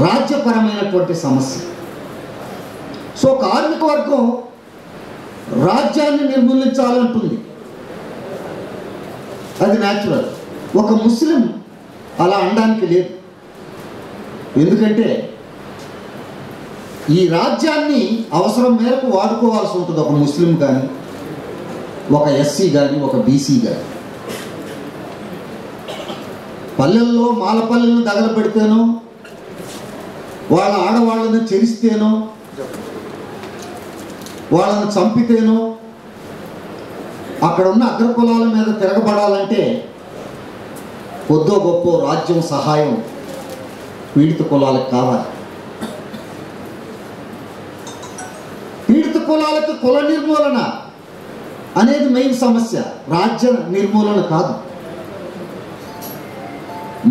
రాజ్యపరమైనటువంటి సమస్య. సో కార్మిక వర్గం రాజ్యాన్ని నిర్మూలించాలంటుంది. అది న్యాచురల్ ఒక ముస్లిం అలా అనడానికి లేదు. ఎందుకంటే ఈ రాజ్యాన్ని అవసరం మేరకు వాడుకోవాల్సి ఉంటుంది ఒక ముస్లిం కానీ ఒక ఎస్సీ కానీ ఒక బీసీ కానీ పల్లెల్లో మాలపల్లెలను తగలబెడితేనో వాళ్ళ ఆడవాళ్ళని చెరిస్తేనో వాళ్ళని చంపితేనో అక్కడ ఉన్న అగ్రకులాల మీద తిరగబడాలంటే కొద్దో గొప్ప రాజ్యం సహాయం పీడిత కులాలకు కావాలి. పీడిత కులాలకు కుల నిర్మూలన అనేది మెయిన్ సమస్య రాజ్య నిర్మూలన కాదు.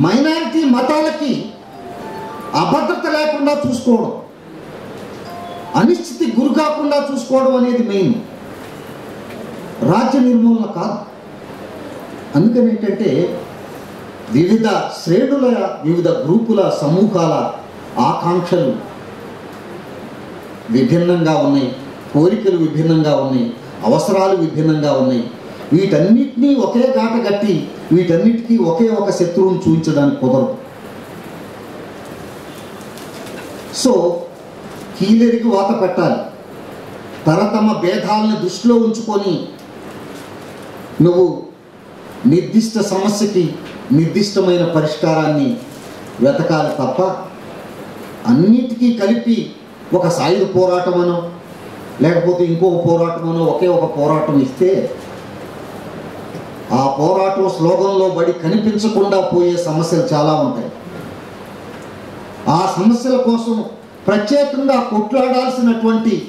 మైనారిటీ మతాలకి అభద్రత లేకుండా చూసుకోవడం అనిశ్చితి గురి కాకుండా చూసుకోవడం అనేది మెయిన్. రాజ్య నిర్మూలన కాదు. అందుకని ఏంటంటే వివిధ శ్రేణుల వివిధ గ్రూపుల సమూహాల ఆకాంక్షలు విభిన్నంగా ఉన్నాయి. కోరికలు విభిన్నంగా ఉన్నాయి. అవసరాలు విభిన్నంగా ఉన్నాయి. వీటన్నిటినీ ఒకే గాట కట్టి వీటన్నిటికీ ఒకే ఒక శత్రువును చూపించడానికి కుదరదు. సో కీలెరిగి వాత పెట్టాలి. తరతమ భేదాలను దృష్టిలో ఉంచుకొని నువ్వు నిర్దిష్ట సమస్యకి నిర్దిష్టమైన పరిష్కారాన్ని వెతకాలి తప్ప అన్నిటికీ కలిపి ఒక సాయుధ పోరాటమనో లేకపోతే ఇంకొక పోరాటమనో ఒకే ఒక పోరాటం ఇస్తే ఆ పోరాటం స్లోగంలో బడి కనిపించకుండా పోయే సమస్యలు చాలా ఉంటాయి. ఆ సమస్యల కోసం ప్రత్యేకంగా కొట్లాడాల్సినటువంటి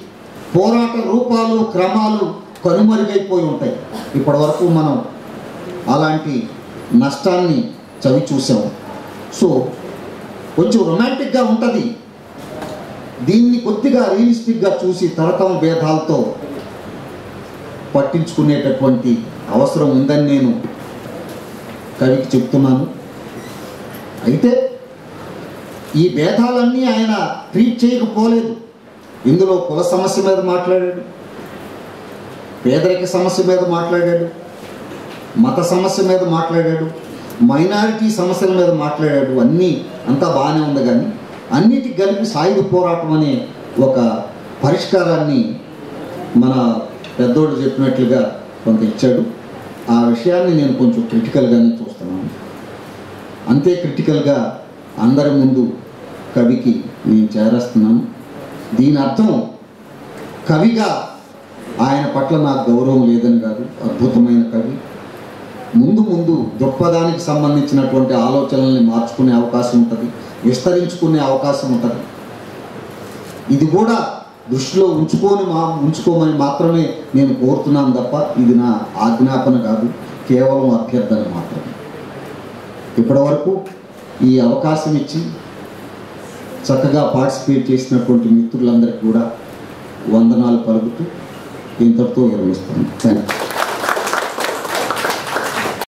పోరాట రూపాలు క్రమాలు కనుమరుగైపోయి ఉంటాయి. ఇప్పటివరకు మనం అలాంటి నష్టాన్ని చవి చూసాము సో కొంచెం రొమాంటిక్గా ఉంటుంది. దీన్ని కొద్దిగా రియలిస్టిక్గా చూసి తరతమ భేదాలతో పట్టించుకునేటటువంటి అవసరం ఉందని నేను కవికి చెప్తున్నాను. అయితే ఈ భేదాలన్నీ ఆయన ట్రీట్ చేయకపోలేదు. ఇందులో కుల సమస్య మీద మాట్లాడాడు. పేదరిక సమస్య మీద మాట్లాడాడు. మత సమస్య మీద మాట్లాడాడు. మైనారిటీ సమస్యల మీద మాట్లాడాడు. అన్నీ అంతా బాగానే ఉంది కానీ అన్నిటికి కలిపి సాయుధ పోరాటం అనే ఒక పరిష్కారాన్ని మన పెద్దోడు చెప్పినట్లుగా కొంత ఇచ్చాడు. ఆ విషయాన్ని నేను కొంచెం క్రిటికల్గానే చూస్తున్నాను. అంతే క్రిటికల్గా అందరి ముందు కవికి నేను చేరేస్తున్నాను. దీని అర్థం కవిగా ఆయన పట్ల నాకు గౌరవం లేదని కాదు అద్భుతమైన కవి. ముందు ముందు దృక్పథానికి సంబంధించినటువంటి ఆలోచనల్ని మార్చుకునే అవకాశం ఉంటుంది విస్తరించుకునే అవకాశం ఉంటుంది. ఇది కూడా దృష్టిలో ఉంచుకొని మా ఉంచుకోమని మాత్రమే నేను కోరుతున్నాను తప్ప ఇది నా ఆజ్ఞాపన కాదు కేవలం అభ్యర్థన మాత్రమే. ఇప్పటివరకు ఈ అవకాశం ఇచ్చి చక్కగా పార్టిసిపేట్ చేసినటువంటి మిత్రులందరికీ కూడా వందనాలు పలుకుతూ ఇంతటితో విరమిస్తున్నాను. Thank you